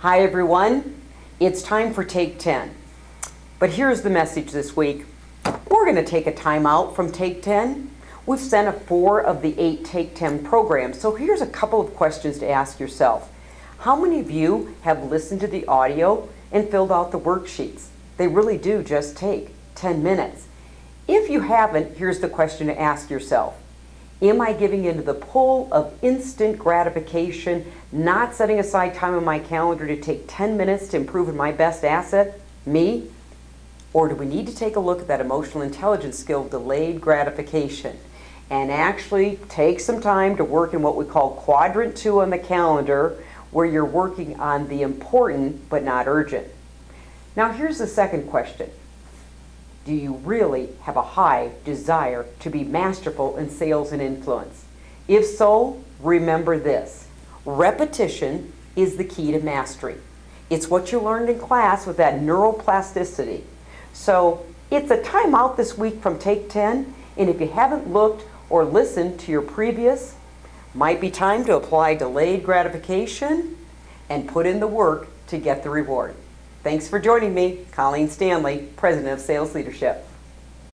Hi, everyone. It's time for Take 10. But here's the message this week. We're going to take a timeout from Take 10. We've sent a four of the eight Take 10 programs. So here's a couple of questions to ask yourself. How many of you have listened to the audio and filled out the worksheets? They really do just take 10 minutes. If you haven't, here's the question to ask yourself. Am I giving into the pull of instant gratification, not setting aside time on my calendar to take 10 minutes to improve in my best asset, me? Or do we need to take a look at that emotional intelligence skill, delayed gratification, and actually take some time to work in what we call quadrant two on the calendar, where you're working on the important but not urgent? Now, here's the second question Do you really have a high desire to be masterful in sales and influence? If so, remember this repetition is the key to mastery. It's what you learned in class with that neuroplasticity. So, it's a time out this week from Take 10, and if you haven't looked or listened to your previous, might be time to apply delayed gratification and put in the work to get the reward. Thanks for joining me, Colleen Stanley, President of Sales Leadership.